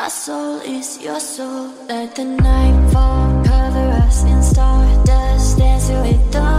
My soul is your soul. Let the night fall, cover us in stardust. Dancing with dawn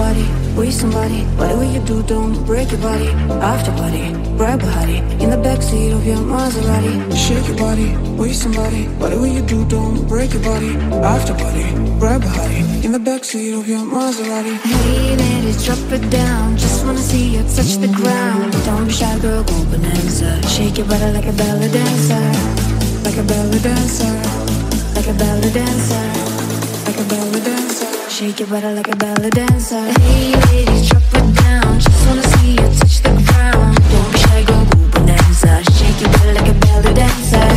nobody, we somebody. Whatever you do, don't break your body. After party, grab a hottie In the backseat of your Maserati. Shake your body, we somebody. Whatever you do, don't break your body. After party, grab a hottie In the backseat of your Maserati. Hey it, drop it down. Just wanna see you touch the ground. Don't be shy girl, go Bananza. Shake your body like a ballet dancer. Like a ballet dancer. Like a ballet dancer. Like a ballet dancer. Shake your body like a ballet dancer. Hey ladies, drop it down. Just wanna see you touch the ground. Don't be shy, go Bananza. Shake your body like a ballet dancer.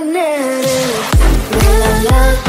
magnetic. La la la.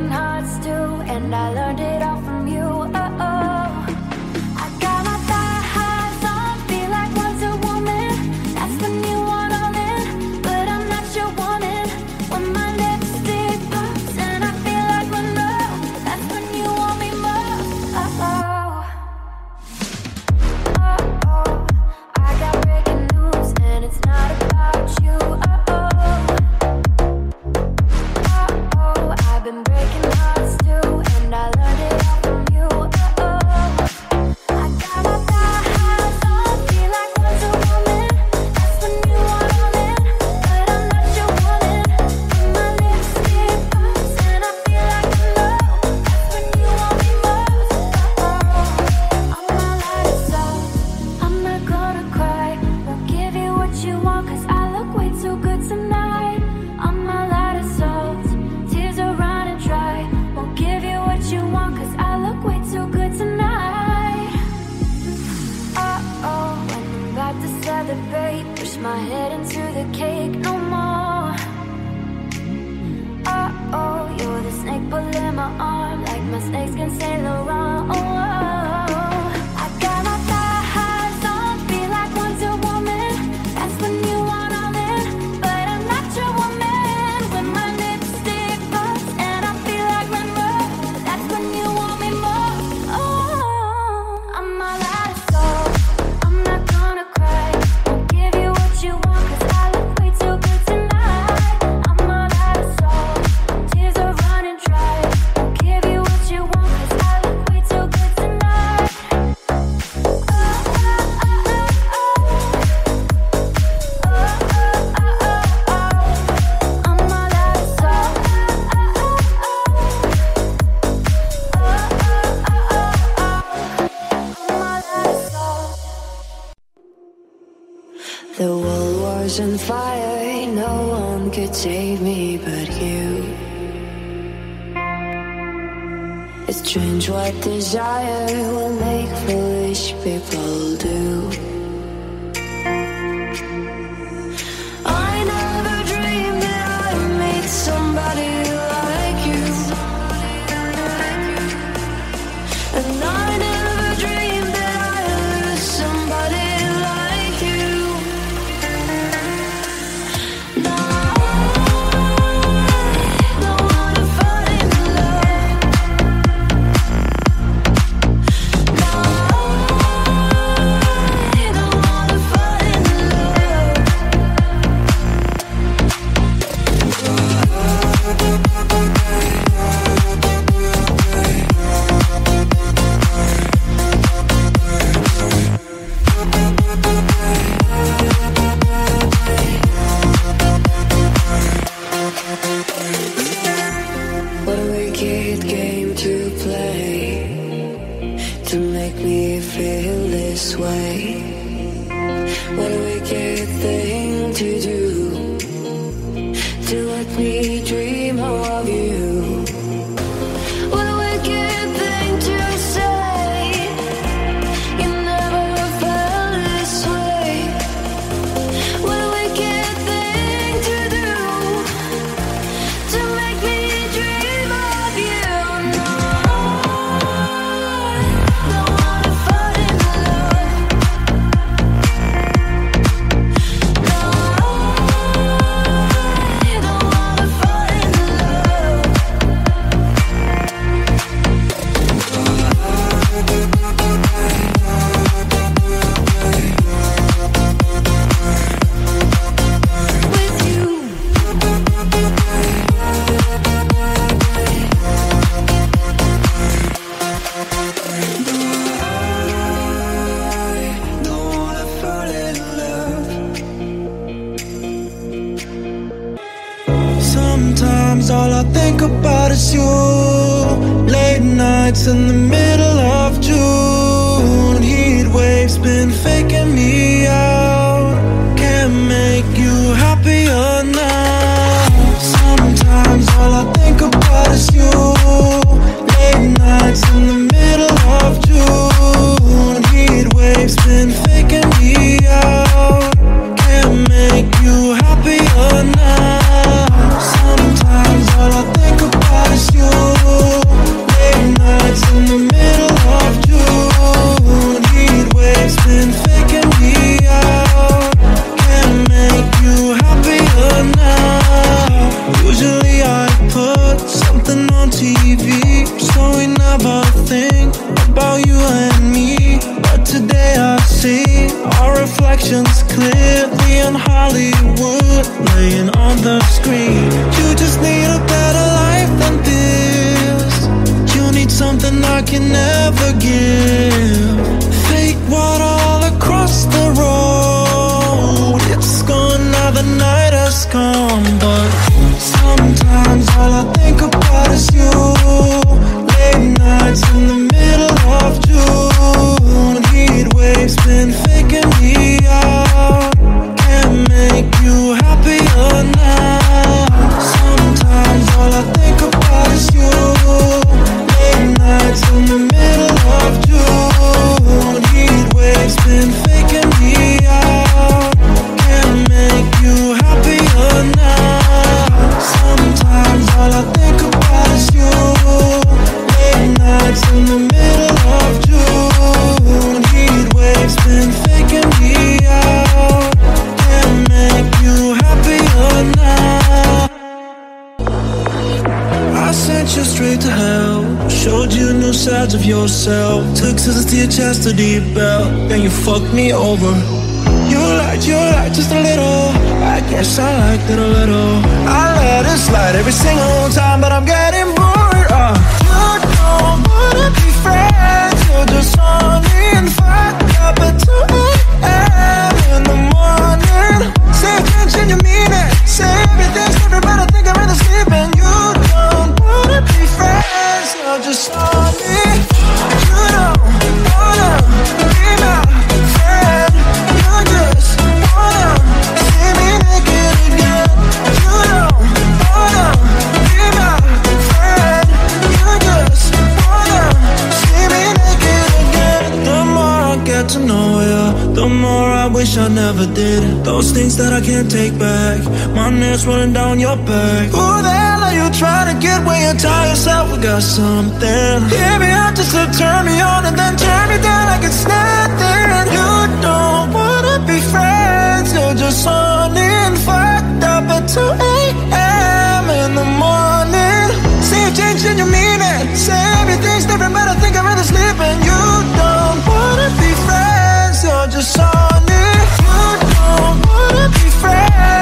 broken hearts too, and I learned it. and fire, no one could save me but you. It's strange what desire will make foolish people. The more I wish I never did. Those things that I can't take back. My nails running down your back. Who the hell are you trying to get when you tie yourself? We got something? Hear me out just to turn me on And then turn me down like it's nothing. You don't wanna be friends. You're just on fucked up at 2 a.m. in the morning. See you in your meaning. Say everything's different but I think I'm rather sleep in you the sun if you don't wanna be friends.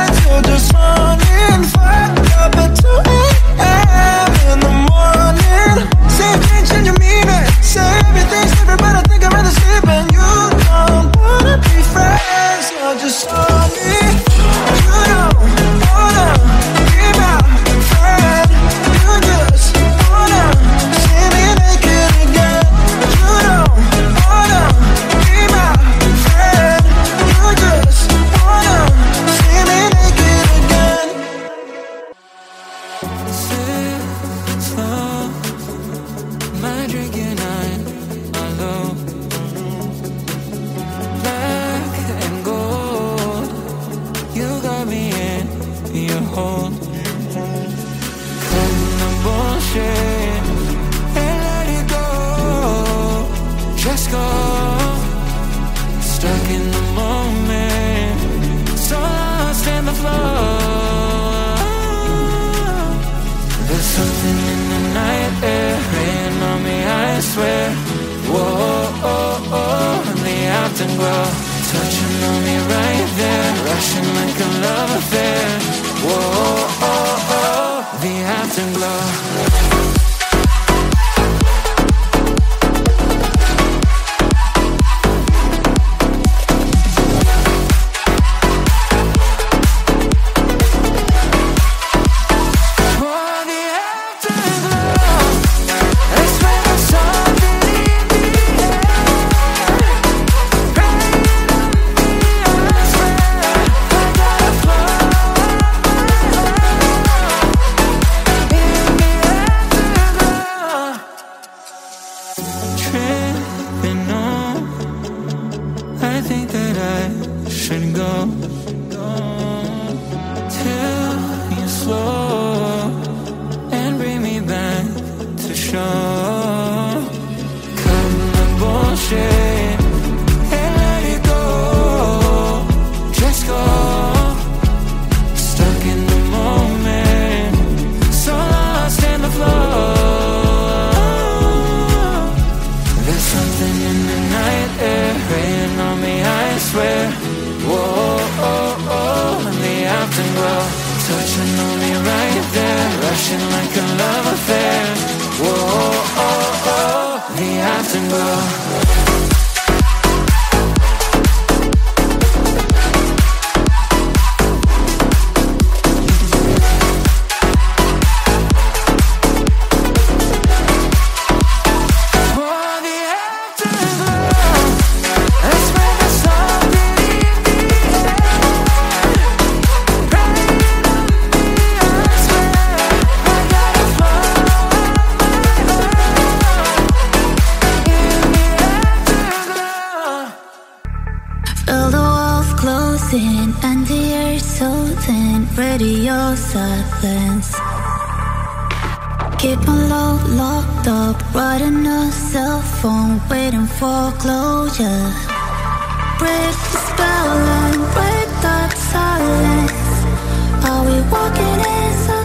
Keep my love locked up, riding a cell phone, waiting for closure. Break the spell and break that silence. Are we walking inside?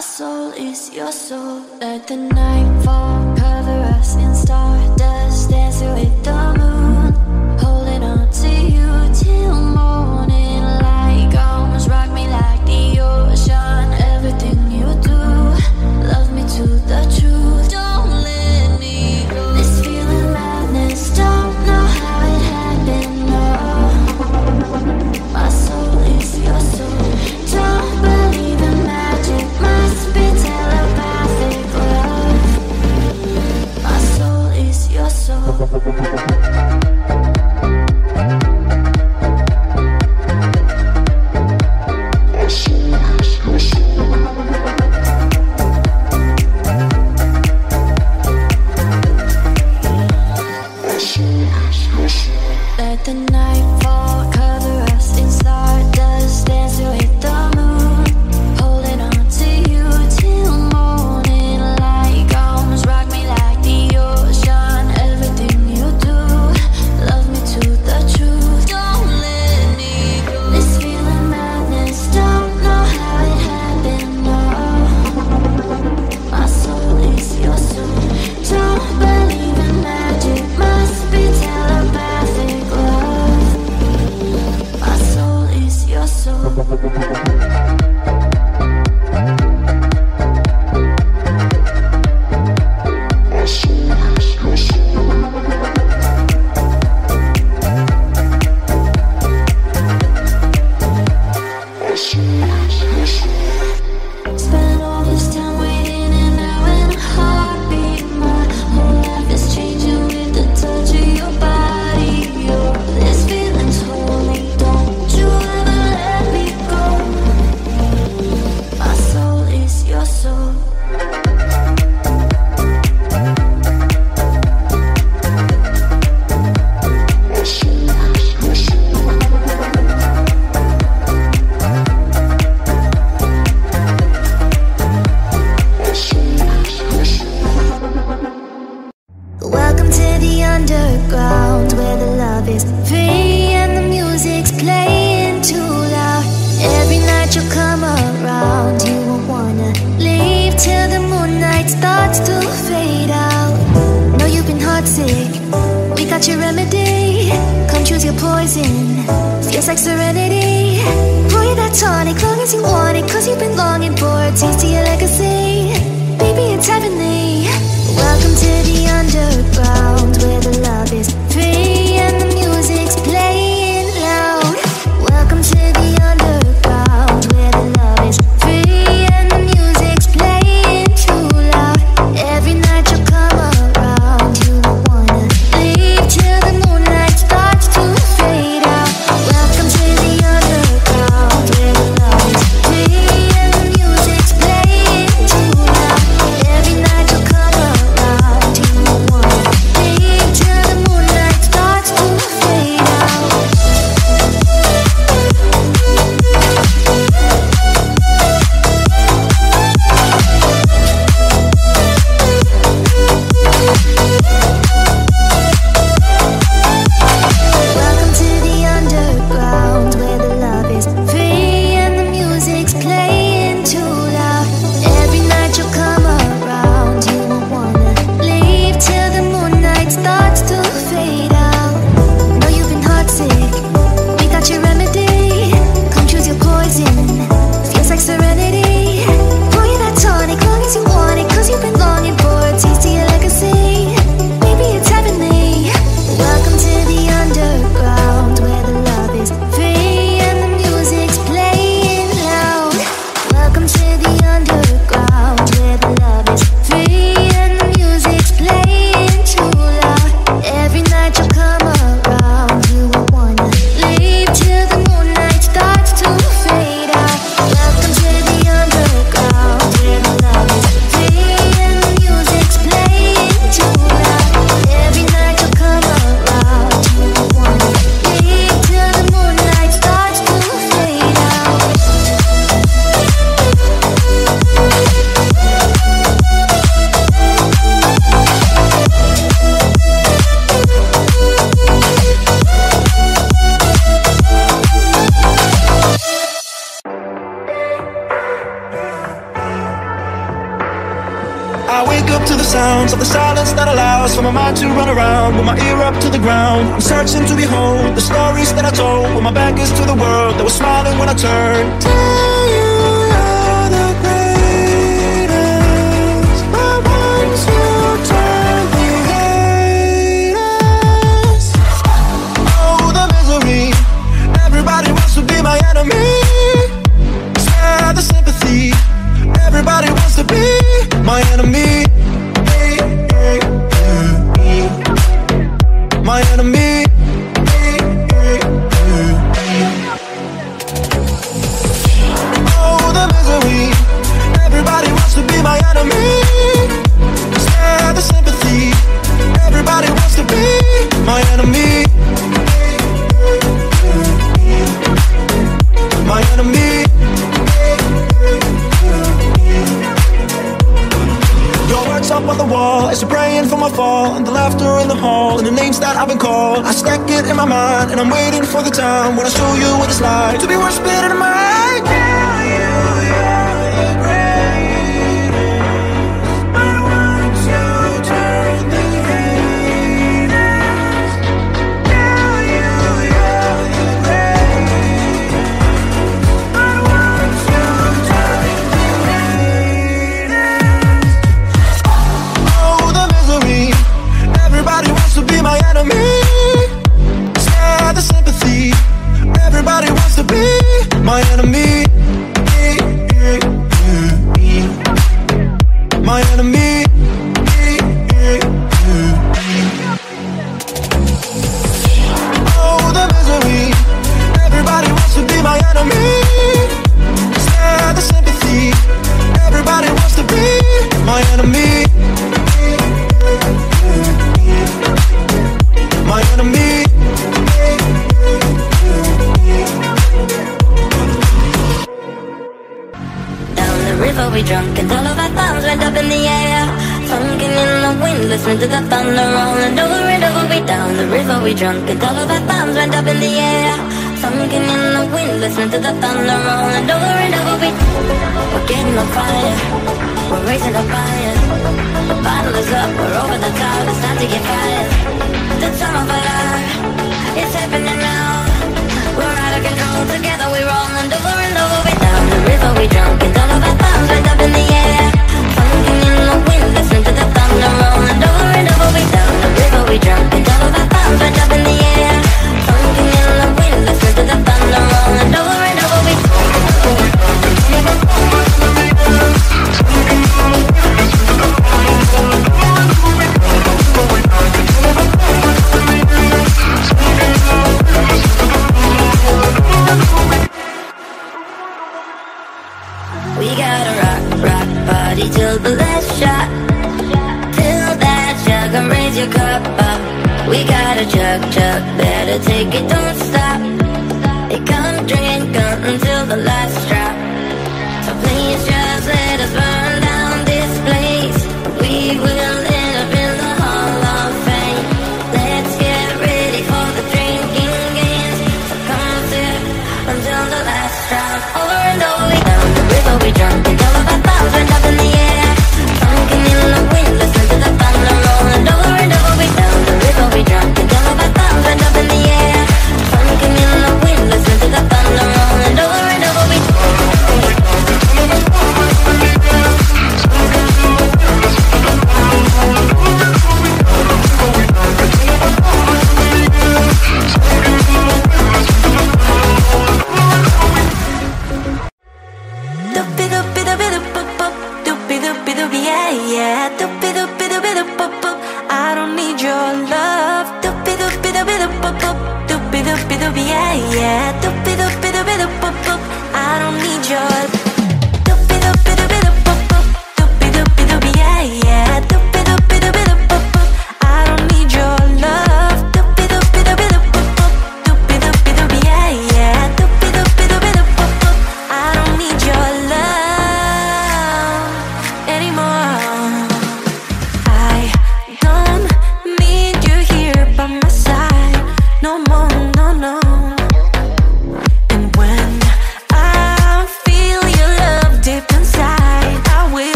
My soul is your soul. Let the night fall Cover us in stardust. Dancing with the moon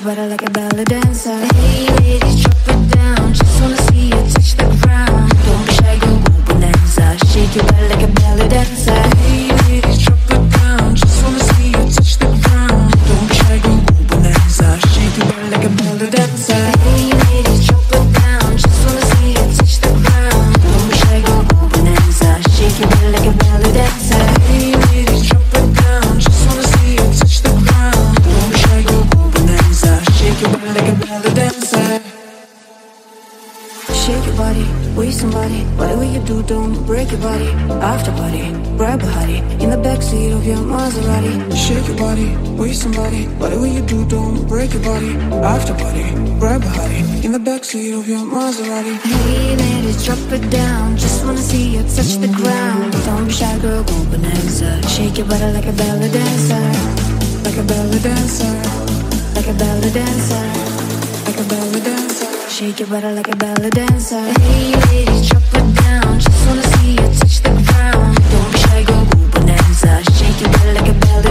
your body like a ballet dancer. We somebody, whatever you do, don't break your body. After body, grab a hottie in the backseat of your Maserati. Shake your body, we somebody, whatever you do, don't break your body. After body, grab a hottie in the backseat of your Maserati. Hey ladies, drop it down, just wanna see you touch the ground. Don't be shy, girl, go Bananza. Shake your body like a ballet dancer, like a ballet dancer, like a ballet dancer, like a ballet dancer shake your body like a ballet dancer. Hey ladies, drop it down. Just wanna see you touch the ground. Don't shy, go, go Bananza. Shake your body like a ballet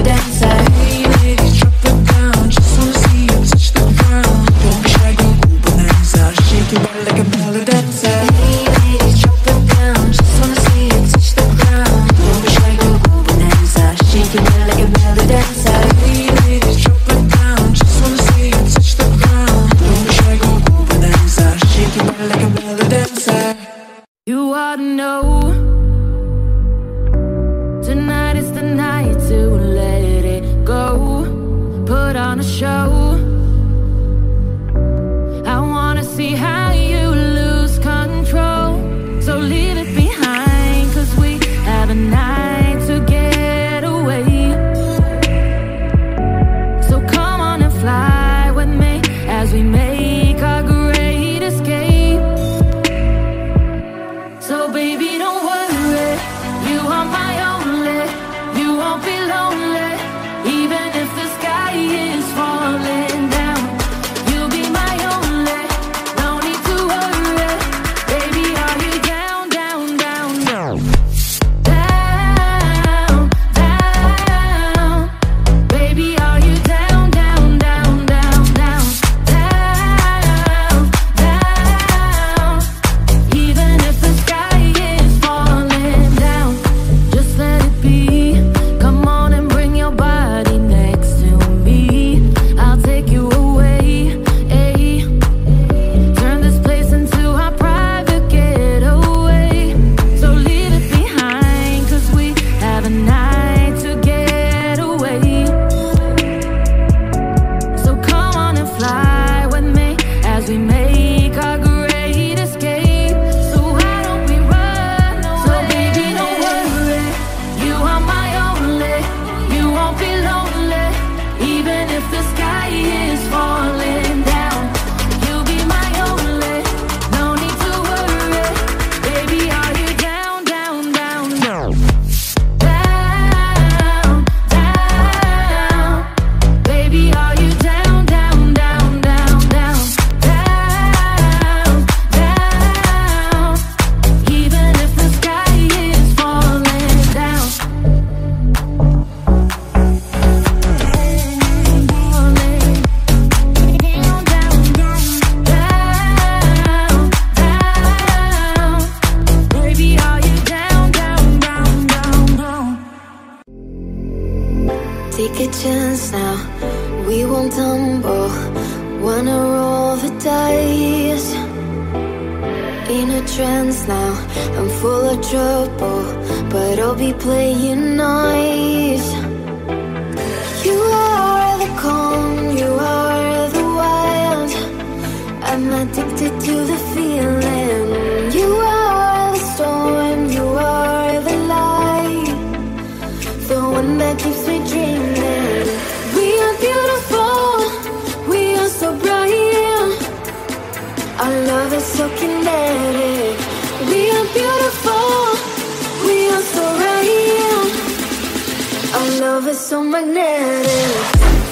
so magnetic.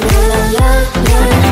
La la la la.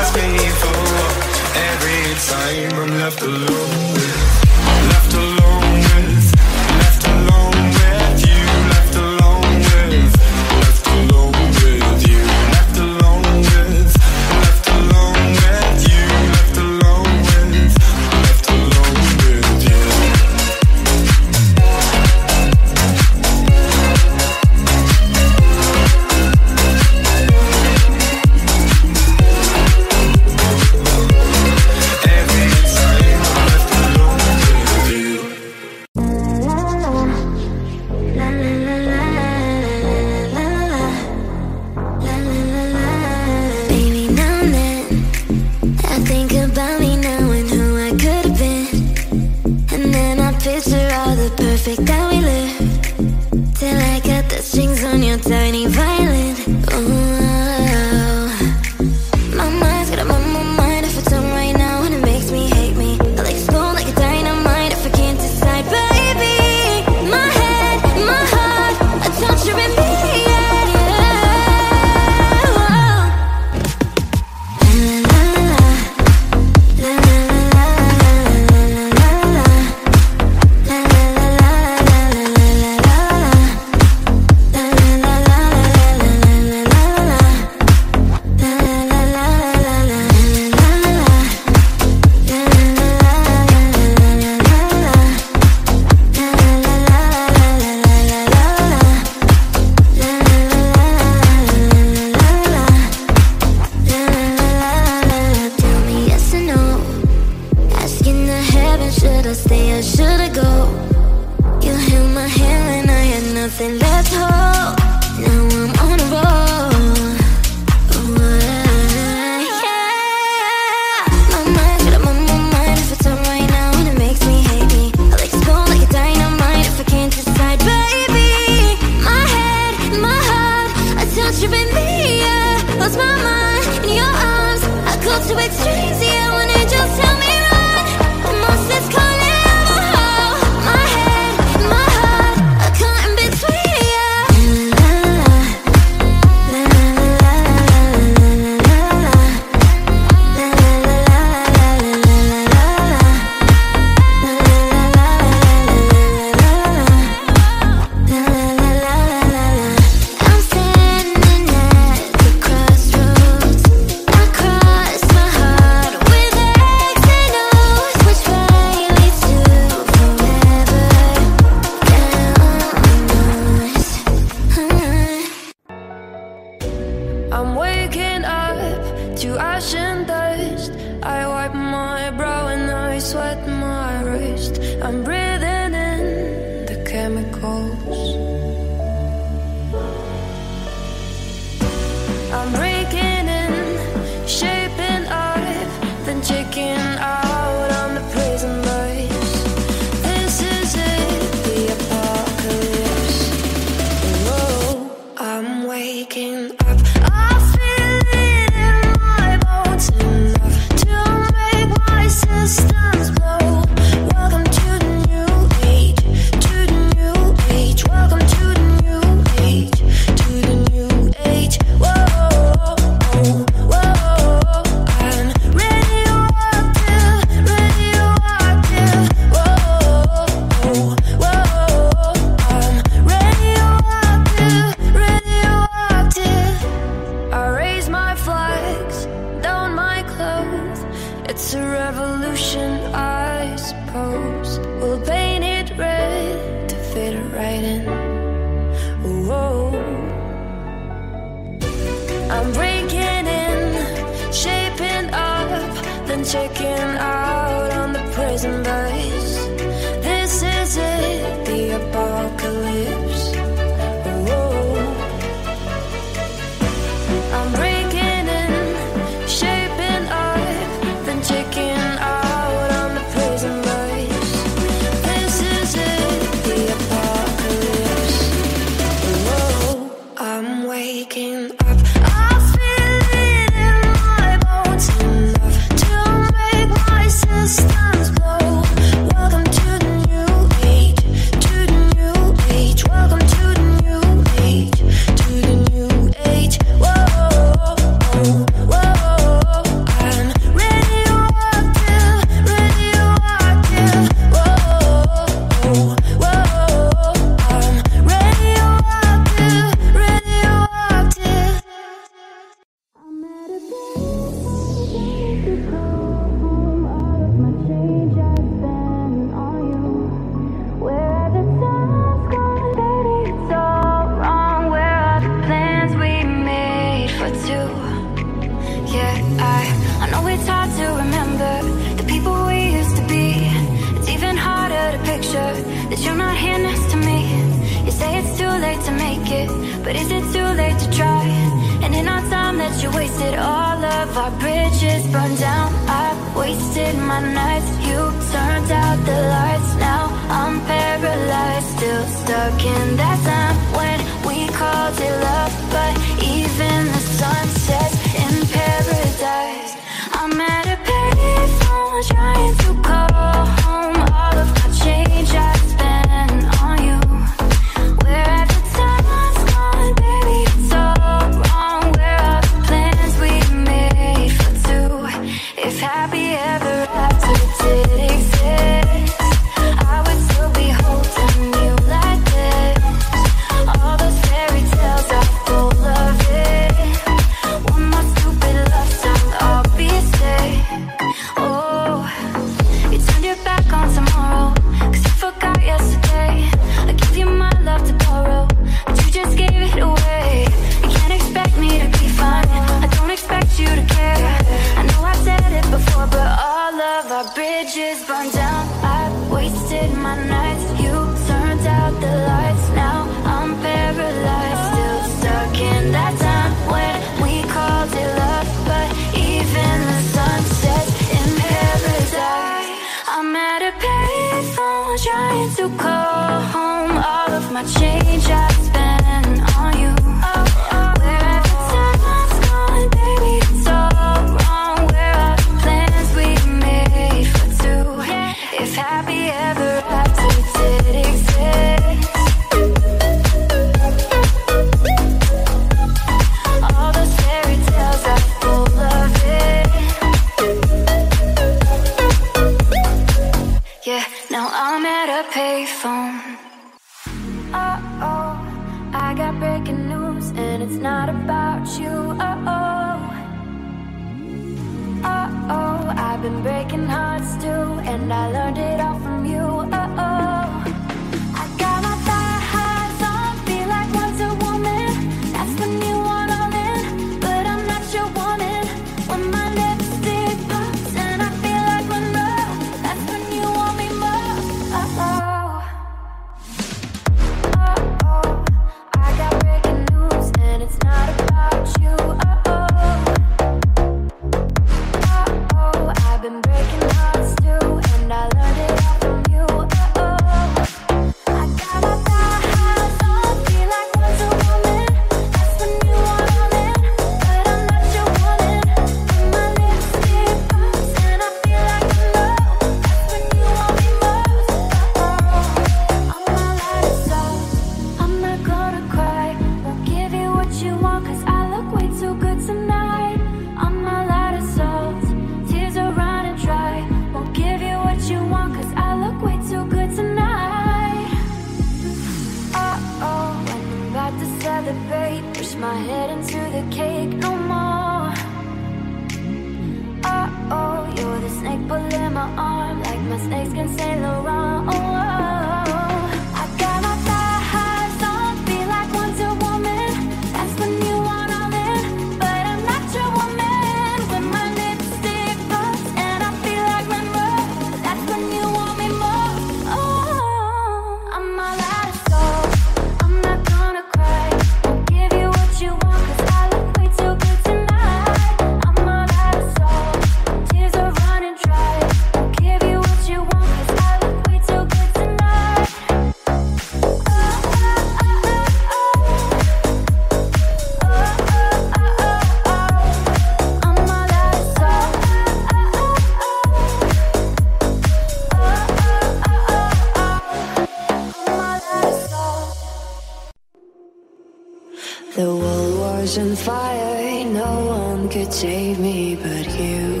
save me but you.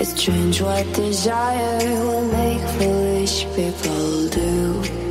It's strange what desire will make foolish people do.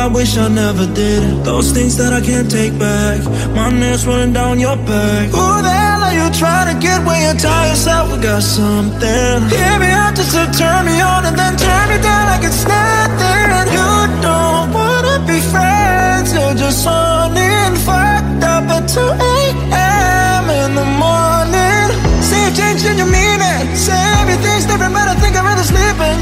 I wish I never did Those things that I can't take back. My nails running down your back. Who the hell are you trying to get when you tie yourself? We got something. Hear me out just to turn me on And then turn me down like it's nothing. And you don't wanna be friends. You're just on and fucked up at 2 a.m. in the morning. See a change in your meaning. Say everything's different but I think I'm rather sleeping.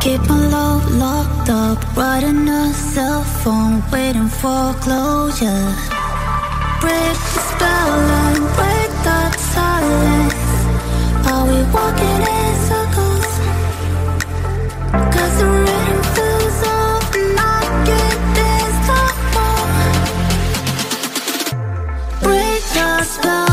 Keep my love locked up, writing a cell phone, waiting for closure. Break the spell and break the silence. Are we walking in circles? Cause the rhythm feels off and I get this dance no more. Break the spell.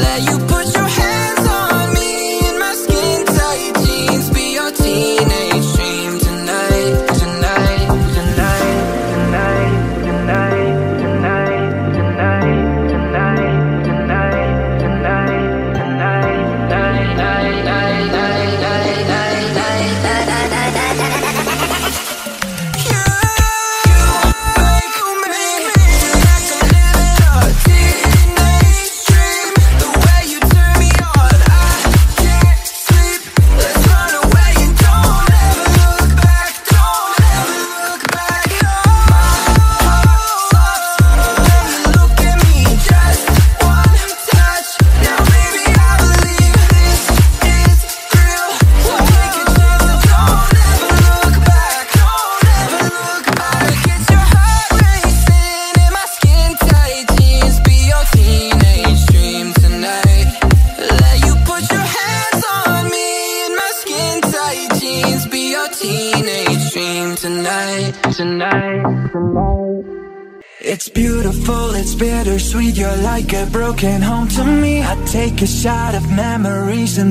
let you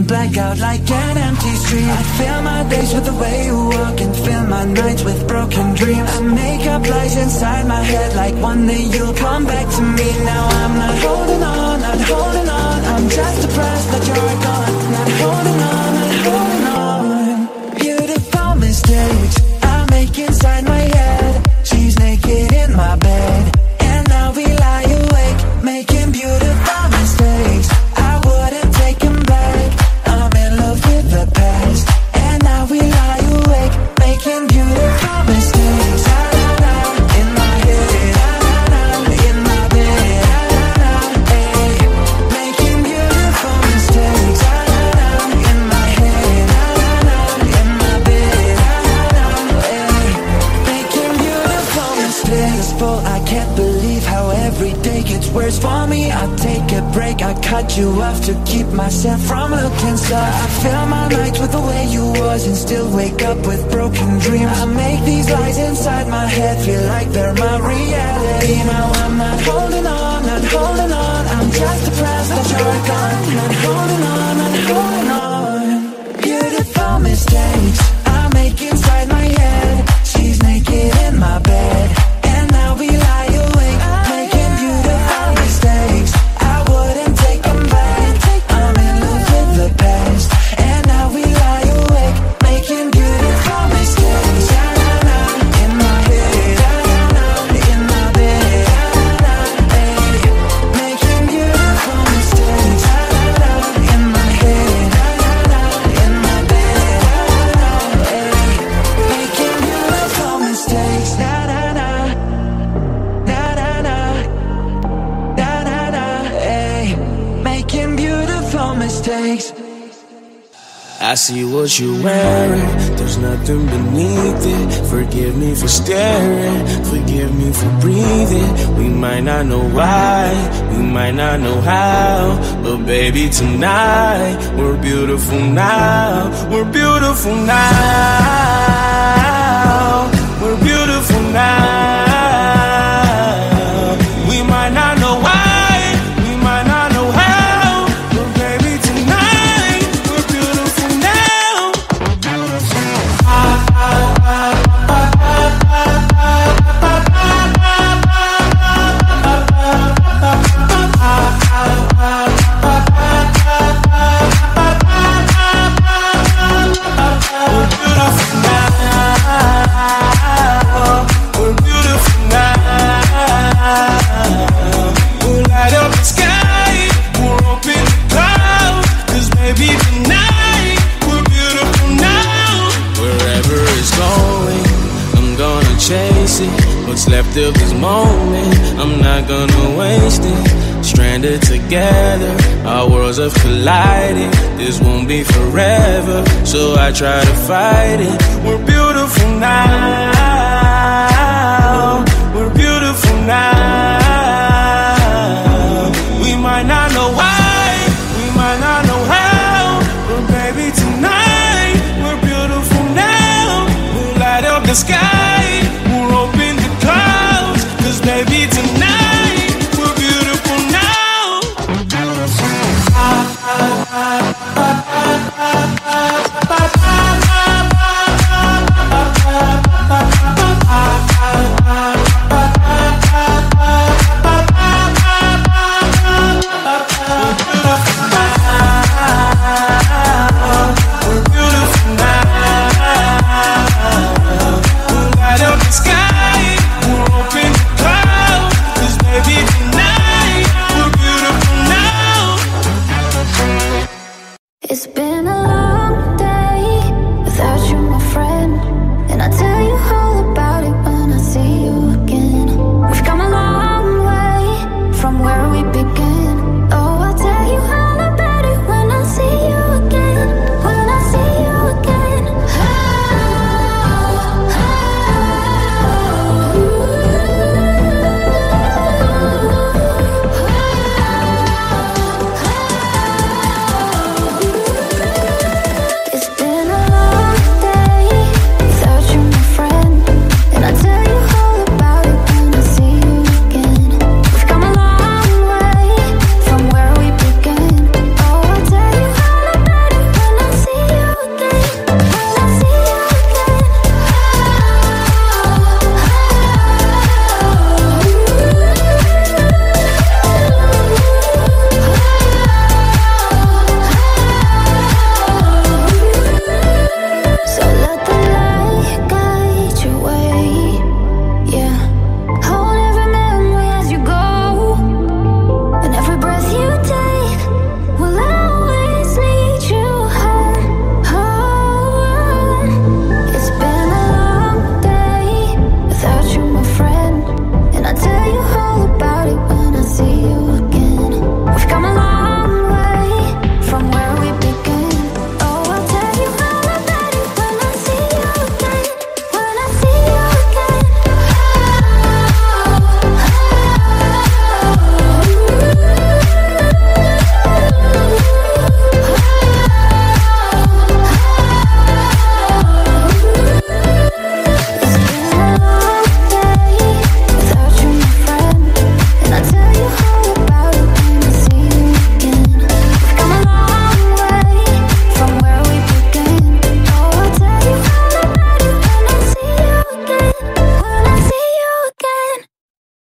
Blackout like an empty street. I fill my days with the way now. I try to fight it. We're